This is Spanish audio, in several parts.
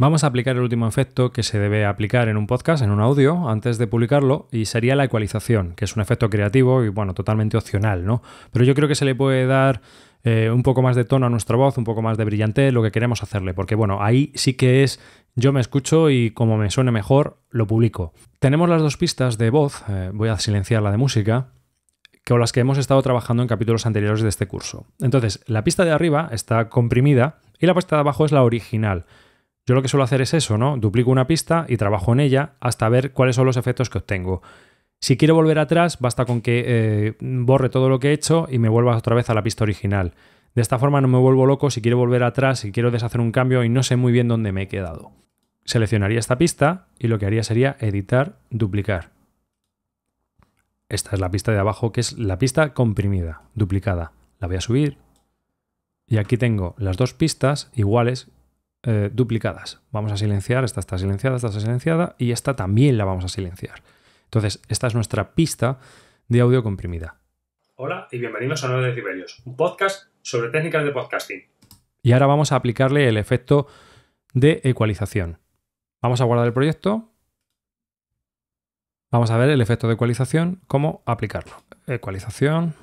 Vamos a aplicar el último efecto que se debe aplicar en un podcast, en un audio, antes de publicarlo, y sería la ecualización, que es un efecto creativo y, bueno, totalmente opcional, ¿no? Pero yo creo que se le puede dar eh, un poco más de tono a nuestra voz, un poco más de brillante, lo que queremos hacerle, porque, bueno, ahí sí que es yo me escucho y como me suene mejor, lo publico. Tenemos las dos pistas de voz, eh, voy a silenciar la de música, con las que hemos estado trabajando en capítulos anteriores de este curso. Entonces, la pista de arriba está comprimida y la pista de abajo es la original. Yo lo que suelo hacer es eso, ¿no? Duplico una pista y trabajo en ella hasta ver cuáles son los efectos que obtengo. Si quiero volver atrás, basta con que eh, borre todo lo que he hecho y me vuelva otra vez a la pista original. De esta forma no me vuelvo loco si quiero volver atrás, si quiero deshacer un cambio y no sé muy bien dónde me he quedado. Seleccionaría esta pista y lo que haría sería editar, duplicar. Esta es la pista de abajo, que es la pista comprimida, duplicada. La voy a subir. Y aquí tengo las dos pistas iguales eh, duplicadas. Vamos a silenciar, esta está silenciada, esta está silenciada y esta también la vamos a silenciar. Entonces, esta es nuestra pista de audio comprimida. Hola y bienvenidos a 9 decibelios, un podcast sobre técnicas de podcasting. Y ahora vamos a aplicarle el efecto de ecualización. Vamos a guardar el proyecto. Vamos a ver el efecto de ecualización, cómo aplicarlo. Ecualización,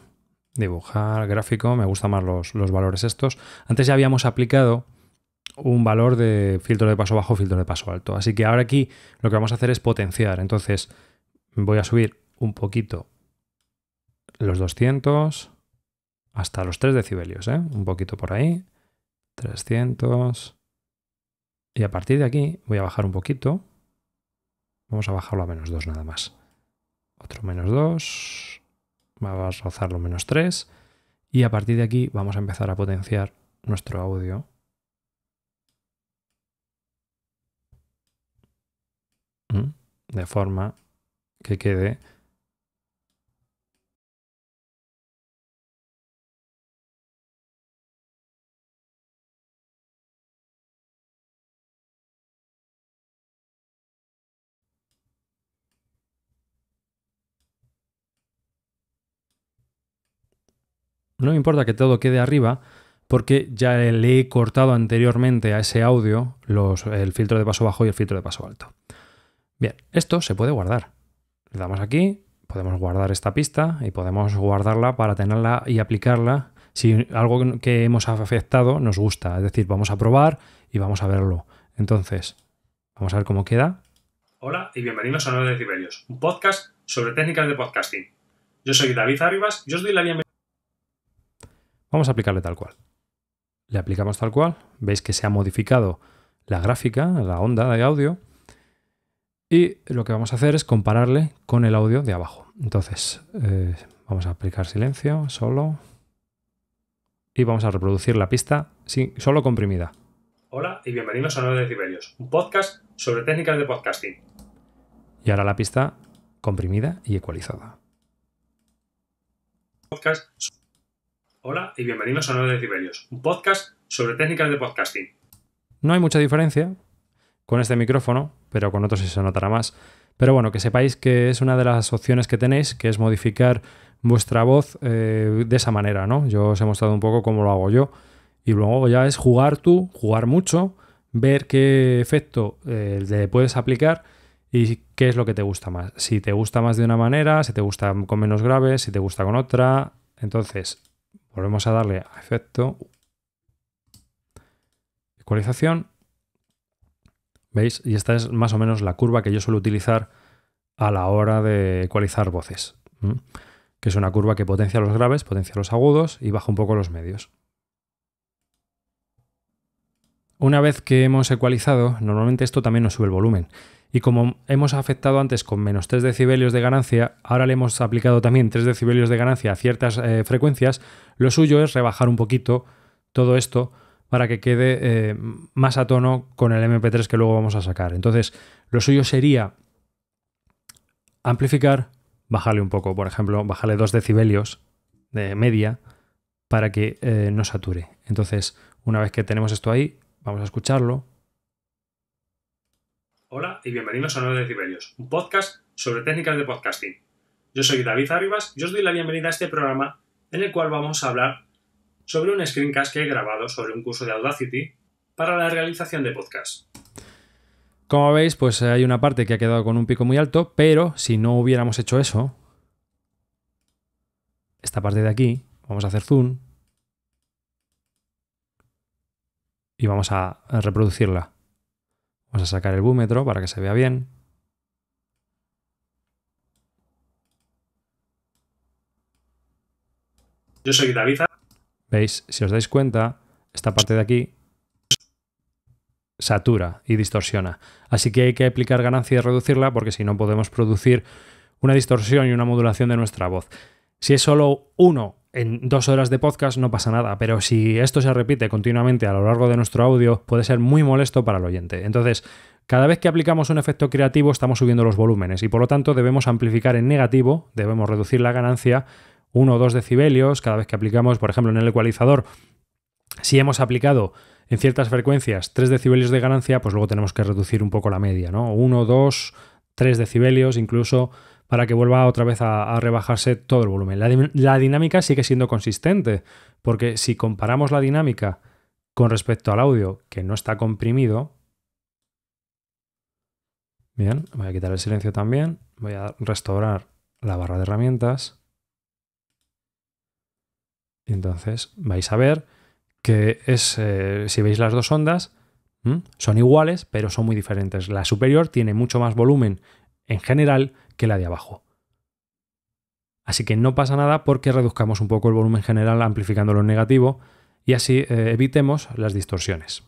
dibujar, gráfico, me gustan más los, los valores estos. Antes ya habíamos aplicado un valor de filtro de paso bajo, filtro de paso alto. Así que ahora aquí lo que vamos a hacer es potenciar. Entonces voy a subir un poquito los 200 hasta los 3 decibelios, ¿eh? un poquito por ahí. 300. Y a partir de aquí voy a bajar un poquito. Vamos a bajarlo a menos 2 nada más. Otro menos 2. Vamos a rozarlo menos 3. Y a partir de aquí vamos a empezar a potenciar nuestro audio de forma que quede No me importa que todo quede arriba porque ya le he cortado anteriormente a ese audio los, el filtro de paso bajo y el filtro de paso alto. Bien, esto se puede guardar. Le damos aquí, podemos guardar esta pista y podemos guardarla para tenerla y aplicarla si algo que hemos afectado nos gusta. Es decir, vamos a probar y vamos a verlo. Entonces, vamos a ver cómo queda. Hola y bienvenidos a 9 decibelios, un podcast sobre técnicas de podcasting. Yo soy David Arribas y os doy la bienvenida. Vamos a aplicarle tal cual. Le aplicamos tal cual. Veis que se ha modificado la gráfica, la onda de audio y lo que vamos a hacer es compararle con el audio de abajo. Entonces, eh, vamos a aplicar silencio solo. Y vamos a reproducir la pista solo comprimida. Hola y bienvenidos a 9 decibelios, un podcast sobre técnicas de podcasting. Y ahora la pista comprimida y ecualizada. Podcast. Hola y bienvenidos a 9 decibelios, un podcast sobre técnicas de podcasting. No hay mucha diferencia, con este micrófono, pero con otros sí se notará más. Pero bueno, que sepáis que es una de las opciones que tenéis, que es modificar vuestra voz eh, de esa manera, ¿no? Yo os he mostrado un poco cómo lo hago yo. Y luego ya es jugar tú, jugar mucho, ver qué efecto eh, le puedes aplicar y qué es lo que te gusta más. Si te gusta más de una manera, si te gusta con menos grave, si te gusta con otra. Entonces, volvemos a darle a efecto. Ecualización ¿Veis? Y esta es más o menos la curva que yo suelo utilizar a la hora de ecualizar voces. Que es una curva que potencia los graves, potencia los agudos y baja un poco los medios. Una vez que hemos ecualizado, normalmente esto también nos sube el volumen. Y como hemos afectado antes con menos 3 decibelios de ganancia, ahora le hemos aplicado también 3 decibelios de ganancia a ciertas eh, frecuencias, lo suyo es rebajar un poquito todo esto para que quede eh, más a tono con el MP3 que luego vamos a sacar. Entonces, lo suyo sería amplificar, bajarle un poco, por ejemplo, bajarle 2 decibelios de media para que eh, no sature. Entonces, una vez que tenemos esto ahí, vamos a escucharlo. Hola y bienvenidos a 9 decibelios, un podcast sobre técnicas de podcasting. Yo soy David Arribas y os doy la bienvenida a este programa en el cual vamos a hablar sobre un screencast que he grabado sobre un curso de Audacity para la realización de podcast. Como veis, pues hay una parte que ha quedado con un pico muy alto, pero si no hubiéramos hecho eso, esta parte de aquí, vamos a hacer zoom y vamos a reproducirla. Vamos a sacar el búmetro para que se vea bien. Yo soy David. ¿Veis? Si os dais cuenta, esta parte de aquí satura y distorsiona. Así que hay que aplicar ganancia y reducirla porque si no podemos producir una distorsión y una modulación de nuestra voz. Si es solo uno en dos horas de podcast no pasa nada, pero si esto se repite continuamente a lo largo de nuestro audio puede ser muy molesto para el oyente. Entonces, cada vez que aplicamos un efecto creativo estamos subiendo los volúmenes y por lo tanto debemos amplificar en negativo, debemos reducir la ganancia 1 o 2 decibelios cada vez que aplicamos, por ejemplo, en el ecualizador. Si hemos aplicado en ciertas frecuencias 3 decibelios de ganancia, pues luego tenemos que reducir un poco la media, ¿no? 1, 2, 3 decibelios incluso para que vuelva otra vez a, rebajarse todo el volumen. La, dinámica sigue siendo consistente, porque si comparamos la dinámica con respecto al audio que no está comprimido, bien, voy a quitar el silencio también, voy a restaurar la barra de herramientas. Entonces vais a ver que es, eh, si veis las dos ondas, son iguales, pero son muy diferentes. La superior tiene mucho más volumen en general que la de abajo. Así que no pasa nada porque reduzcamos un poco el volumen general amplificándolo en negativo y así eh, evitemos las distorsiones.